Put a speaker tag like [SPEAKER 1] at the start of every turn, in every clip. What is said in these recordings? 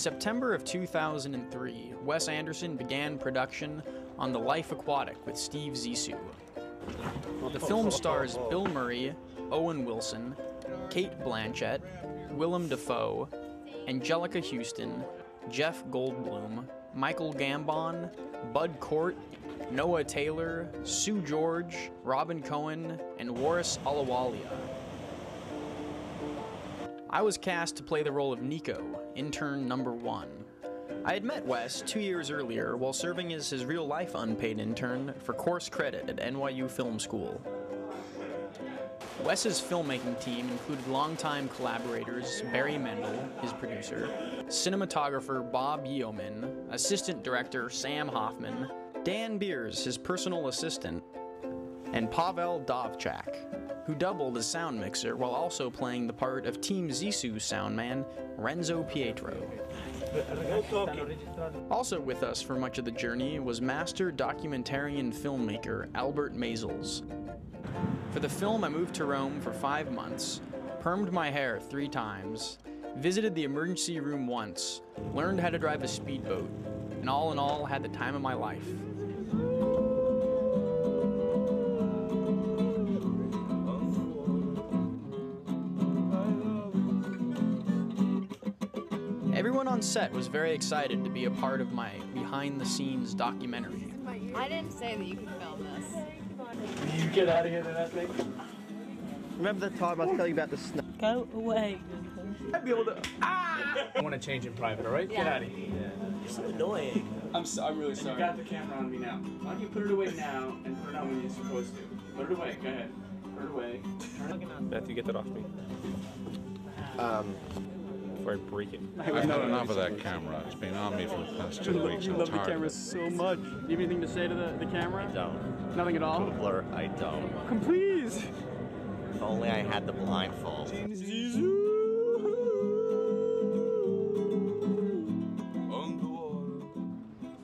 [SPEAKER 1] September of 2003, Wes Anderson began production on The Life Aquatic with Steve Zissou. The film stars Bill Murray, Owen Wilson, Cate Blanchett, Willem Dafoe, Anjelica Huston, Jeff Goldblum, Michael Gambon, Bud Cort, Noah Taylor, Seu Jorge, Robyn Cohen, and Waris Ahluwalia. I was cast to play the role of Nico, intern number one. I had met Wes two years earlier while serving as his real life unpaid intern for course credit at NYU Film School. Wes's filmmaking team included longtime collaborators Barry Mendel, his producer, cinematographer Bob Yeoman, assistant director Sam Hoffman, Dan Beers, his personal assistant, and Pawel Wdowczak, who doubled as sound mixer while also playing the part of Team Zissou soundman Renzo Pietro. Also with us for much of the journey was master documentarian filmmaker Albert Maysles. For the film, I moved to Rome for five months, permed my hair three times, visited the emergency room once, learned how to drive a speedboat, and all in all, had the time of my life. On set was very excited to be a part of my behind the scenes documentary.
[SPEAKER 2] I didn't say that you could film this.
[SPEAKER 3] You get out of here to that thing.
[SPEAKER 4] Remember the time I was telling you about the snow?
[SPEAKER 5] Go away.
[SPEAKER 3] I'd be able to. Ah! I want to change in private, all right? Get out of here.
[SPEAKER 4] You're so annoying.
[SPEAKER 3] I'm so, I'm really sorry. You got the camera on me now. Why don't you put it away now and put it on when you're supposed to? Put it away. Go ahead. Put it away.
[SPEAKER 6] Matthew, get that off me
[SPEAKER 4] Um,
[SPEAKER 6] before I break it.
[SPEAKER 3] I
[SPEAKER 7] I've had enough of that camera. It's been on me for the past two weeks.
[SPEAKER 3] You
[SPEAKER 7] I'm
[SPEAKER 3] love the
[SPEAKER 7] tired.
[SPEAKER 3] camera so much. Do you have anything to say to the, the camera?
[SPEAKER 4] don't.
[SPEAKER 3] Nothing at all?
[SPEAKER 4] Blur, I don't.
[SPEAKER 3] Come please.
[SPEAKER 4] If only I had the blindfold.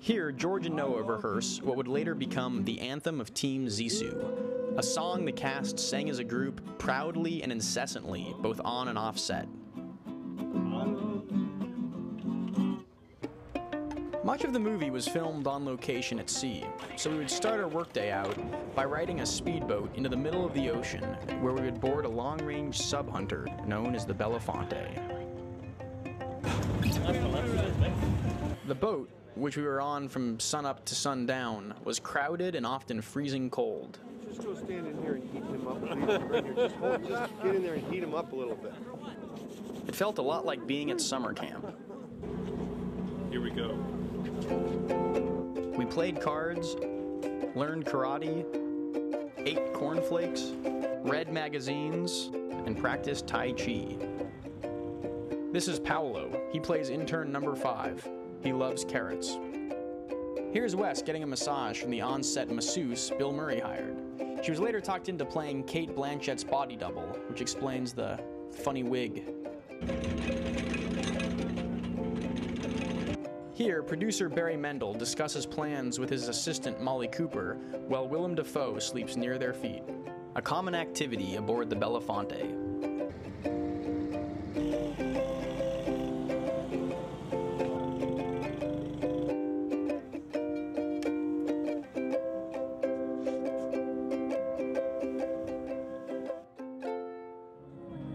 [SPEAKER 1] Here, Jorge and Noah rehearse what would later become the anthem of Team Zissou, a song the cast sang as a group proudly and incessantly, both on and off set. Much of the movie was filmed on location at sea, so we would start our workday out by riding a speedboat into the middle of the ocean, where we would board a long-range sub-hunter known as the Belafonte. The boat, which we were on from sunup to sundown, was crowded and often freezing cold.
[SPEAKER 8] Just go stand in here and heat him up. Right here. Just, hold, just get in there and heat him up a little bit.
[SPEAKER 1] It felt a lot like being at summer camp.
[SPEAKER 6] Here we go.
[SPEAKER 1] We played cards, learned karate, ate cornflakes, read magazines, and practiced Tai Chi. This is Paolo. He plays intern number five. He loves carrots. Here's Wes getting a massage from the on-set masseuse Bill Murray hired. She was later talked into playing Cate Blanchett's body double, which explains the funny wig. Here, producer Barry Mendel discusses plans with his assistant Molly Cooper, while Willem Dafoe sleeps near their feet. A common activity aboard the Belafonte.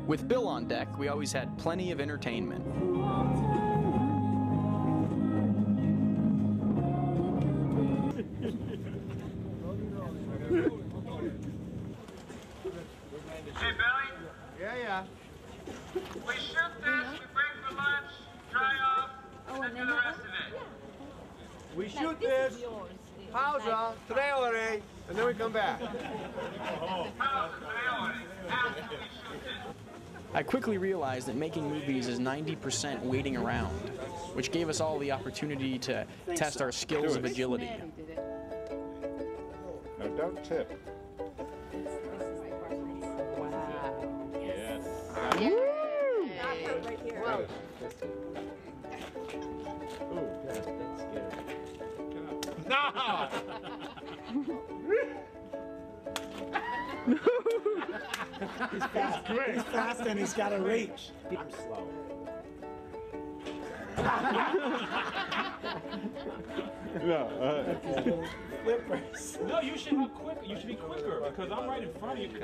[SPEAKER 1] With Bill on deck, we always had plenty of entertainment.
[SPEAKER 8] Pausa, tre ore, and then we come back.
[SPEAKER 9] How's the priority? After we shoot this.
[SPEAKER 1] I quickly realized that making movies is 90% waiting around, which gave us all the opportunity to test our skills of agility.
[SPEAKER 7] No, don't tip.
[SPEAKER 2] Whoa.
[SPEAKER 10] He's fast and he's got a reach. I'm slow.
[SPEAKER 7] No, uh,
[SPEAKER 6] No, you should have quick. You should be quicker because I'm right in front of you.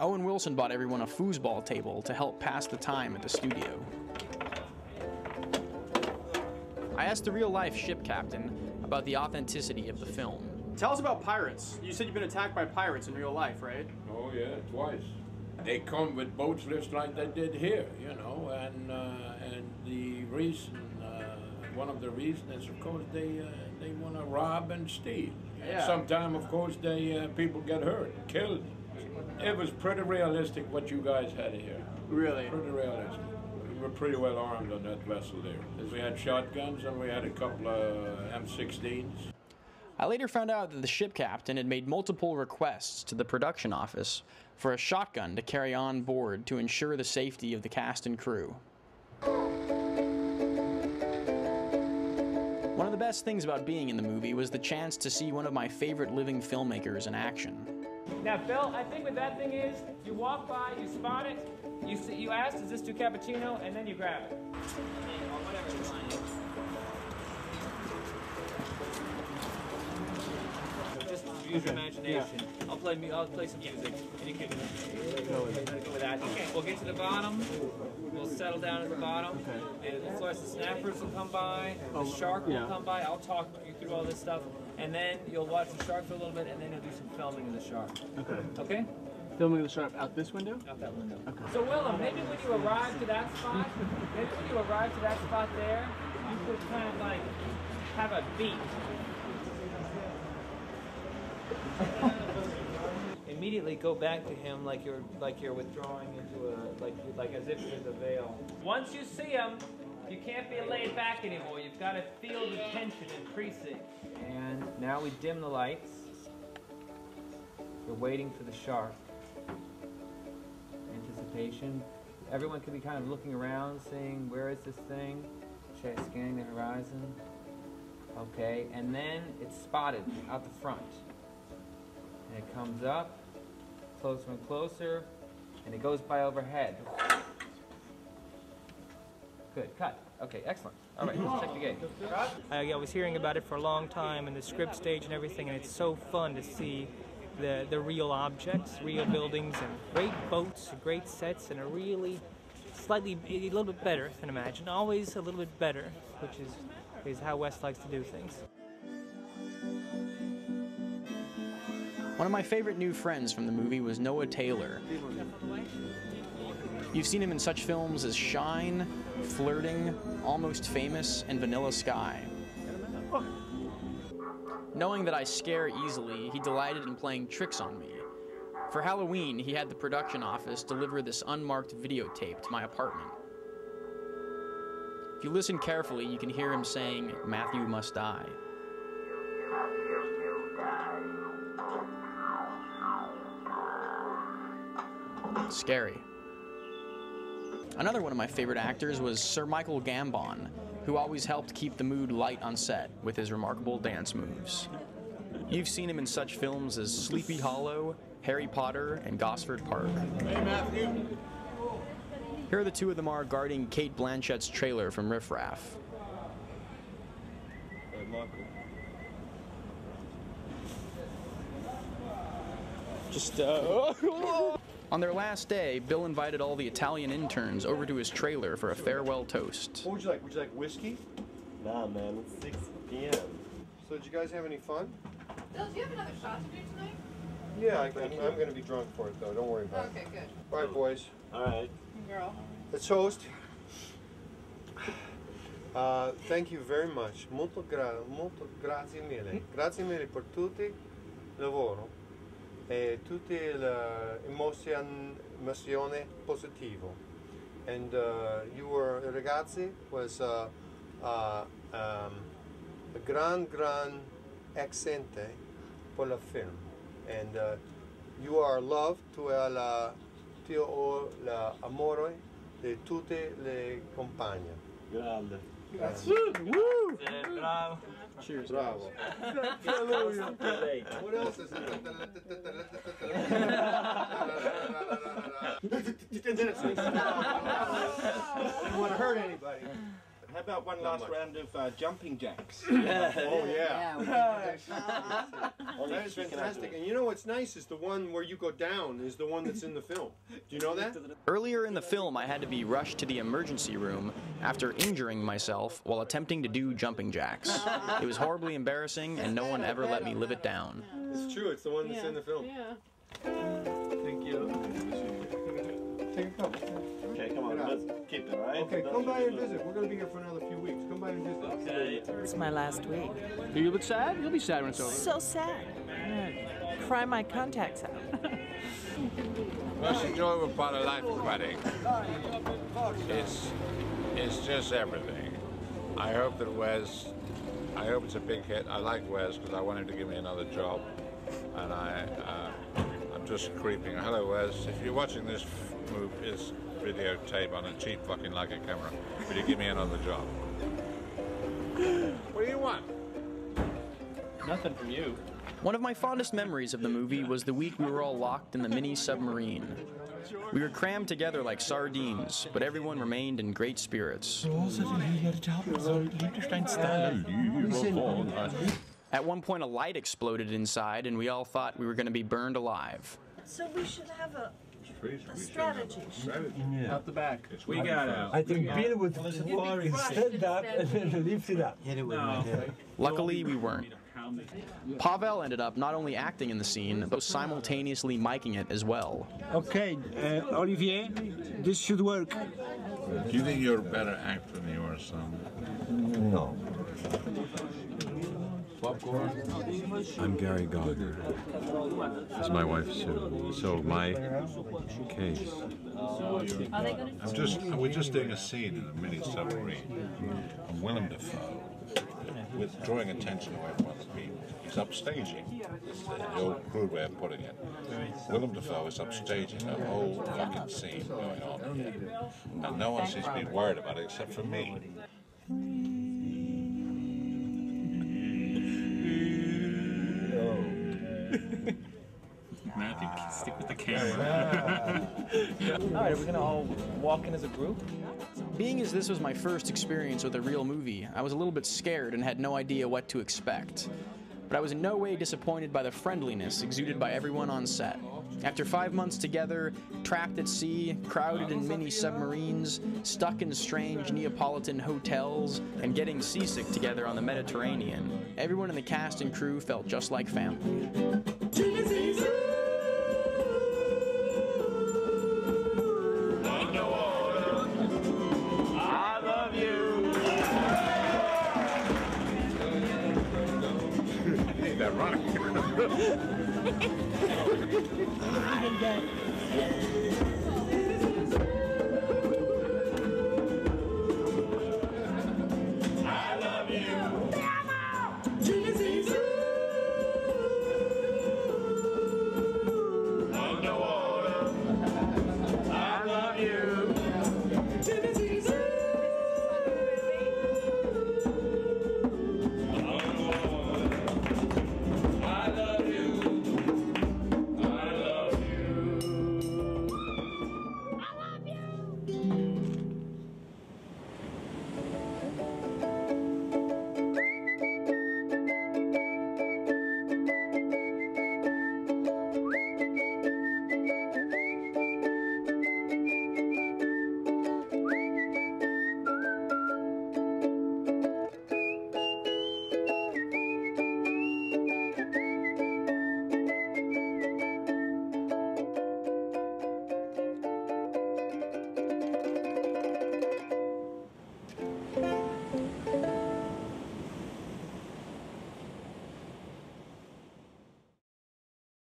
[SPEAKER 1] Owen Wilson bought everyone a foosball table to help pass the time at the studio. I asked the real life ship captain about the authenticity of the film.
[SPEAKER 3] Tell us about pirates. You said you've been attacked by pirates in real life, right?
[SPEAKER 5] Oh yeah, twice. They come with boats just like they did here, you know, and uh, and the reason, uh, one of the reasons is, of course, they uh, they want to rob and steal.
[SPEAKER 3] Yeah.
[SPEAKER 5] sometimes, of course, they uh, people get hurt, killed. It was pretty realistic what you guys had here.
[SPEAKER 3] Really?
[SPEAKER 5] Pretty realistic. We were pretty well armed on that vessel there. We had shotguns and we had a couple of M16s.
[SPEAKER 1] I later found out that the ship captain had made multiple requests to the production office for a shotgun to carry on board to ensure the safety of the cast and crew. One of the best things about being in the movie was the chance to see one of my favorite living filmmakers in action.
[SPEAKER 10] Now, Phil, I think what that thing is, you walk by, you spot it, you you ask, "Is this two cappuccino?" and then you grab it. Or whatever the line is. Just use your imagination. I'll play me. I'll play some music, and you can go with that. Okay, we'll get to the bottom. We'll settle down at the bottom, and of course the snappers will come by. The oh, shark will
[SPEAKER 3] yeah.
[SPEAKER 10] come by. I'll talk you through all this stuff, and then you'll watch the shark for a little bit, and then you'll do some filming of the shark.
[SPEAKER 3] Okay.
[SPEAKER 10] Okay?
[SPEAKER 3] Filming the shark out this window?
[SPEAKER 10] Out that window. Okay. So Willem, maybe when you arrive to that spot, maybe when you arrive to that spot there, you could kind of like have a beat. Immediately go back to him like you're like you're withdrawing into a like like as if there's a veil. Once you see him, you can't be laid back anymore. You've got to feel the tension increasing. And now we dim the lights. We're waiting for the shark anticipation. Everyone could be kind of looking around, saying, where is this thing? Scanning the horizon. Okay, and then it's spotted out the front. And it comes up, closer and closer, and it goes by overhead. Good, cut. Okay, excellent. All right, let's check the gate.
[SPEAKER 11] I, I was hearing about it for a long time and the script stage and everything, and it's so fun to see the, the real objects, real buildings, and great boats, great sets, and a really slightly, a little bit better than Imagine. Always a little bit better, which is, is how Wes likes to do things.
[SPEAKER 1] One of my favorite new friends from the movie was Noah Taylor. You've seen him in such films as Shine, Flirting, Almost Famous, and Vanilla Sky. Knowing that I scare easily, he delighted in playing tricks on me. For Halloween, he had the production office deliver this unmarked videotape to my apartment. If you listen carefully, you can hear him saying, Matthew must die. Scary. Another one of my favorite actors was Sir Michael Gambon, who always helped keep the mood light on set with his remarkable dance moves. You've seen him in such films as Sleepy Hollow, Harry Potter, and Gosford Park.
[SPEAKER 8] Hey, Matthew.
[SPEAKER 1] Here are the two of them are guarding Cate Blanchett's trailer from Riff Raff. Just, uh. On their last day, Bill invited all the Italian interns over to his trailer for a farewell toast.
[SPEAKER 8] What would you like? Would you like whiskey?
[SPEAKER 4] Nah, man, it's 6 p.m.
[SPEAKER 8] So, did you guys have any fun?
[SPEAKER 2] Bill, do you have another shot to do tonight?
[SPEAKER 8] Yeah, I, I'm, I'm going to be drunk for it, though. Don't worry about it.
[SPEAKER 2] Okay, good.
[SPEAKER 8] it. All right, boys.
[SPEAKER 4] All right.
[SPEAKER 2] Girl.
[SPEAKER 8] Let's toast. Uh, thank you very much. Molto, gra- molto grazie mille. Grazie mille per tutti lavoro e tutte le emozioni, emozione positivo. And uh, you were ragazzi was uh, uh, um, a gran gran accente for the film. And uh, you are loved to la ti ho l'amore di tutte le compagne.
[SPEAKER 4] Grande.
[SPEAKER 8] Grazie.
[SPEAKER 11] Bravo.
[SPEAKER 1] Cheers.
[SPEAKER 8] Bravo. What else is it? minutes. I don't want to hurt anybody.
[SPEAKER 12] How about one last round of uh, jumping jacks?
[SPEAKER 8] oh yeah.
[SPEAKER 12] Yeah.
[SPEAKER 8] that is fantastic. And you know what's nice is the one where you go down is the one that's in the film. Do you know that?
[SPEAKER 1] Earlier in the film, I had to be rushed to the emergency room after injuring myself while attempting to do jumping jacks. It was horribly embarrassing, and no one ever let me live it down.
[SPEAKER 8] It's true. It's the one that's in the film. Yeah.
[SPEAKER 12] Thank you.
[SPEAKER 8] Take a couple.
[SPEAKER 4] Okay, come on, let's keep it, right?
[SPEAKER 8] Okay, come by and visit. We're going to be here for another few weeks. Come by and visit. Okay.
[SPEAKER 13] It's my last week.
[SPEAKER 3] Do you look sad? You'll be sad when it's over.
[SPEAKER 13] So sad. Cry my contacts out.
[SPEAKER 5] Most enjoyable part of life, buddy. It's, it's just everything. I hope that Wes, I hope it's a big hit. I like Wes because I want him to give me another job. And I, uh, I'm just creeping. Hello, Wes. If you're watching this move, this videotape on a cheap fucking Leica camera, will you give me another job? What do you want?
[SPEAKER 3] Nothing from you.
[SPEAKER 1] One of my fondest memories of the movie was the week we were all locked in the mini submarine. We were crammed together like sardines, but everyone remained in great spirits. At one point, a light exploded inside, and we all thought we were going to be burned alive.
[SPEAKER 13] So we should have a, a strategy.
[SPEAKER 3] Out the back.
[SPEAKER 6] We got out.
[SPEAKER 14] I think Bill would worry, stand up and then lift it up. Hit it with no. yeah.
[SPEAKER 1] Luckily, we weren't. Pawel ended up not only acting in the scene, but simultaneously miking it as well.
[SPEAKER 14] Okay, uh, Olivier, this should work.
[SPEAKER 7] Do you think you're a better actor than your son?
[SPEAKER 14] No.
[SPEAKER 15] I'm Gary Gardner. It's my wife Sue. So my case.
[SPEAKER 7] I'm just, we're just doing a scene in a mini submarine. And Willem Dafoe, with drawing attention away from other people, he's upstaging. The old crude way of putting it. Willem Dafoe is upstaging a whole fucking scene going on here. And no one seems to be worried about it except for me.
[SPEAKER 6] Camera.
[SPEAKER 10] All right, are we gonna all walk in as a group?
[SPEAKER 1] Being as this was my first experience with a real movie, I was a little bit scared and had no idea what to expect. But I was in no way disappointed by the friendliness exuded by everyone on set. After five months together, trapped at sea, crowded in mini submarines, stuck in strange Neapolitan hotels, and getting seasick together on the Mediterranean, everyone in the cast and crew felt just like family. الجاي